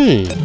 Hum.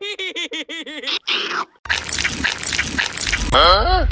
Huh?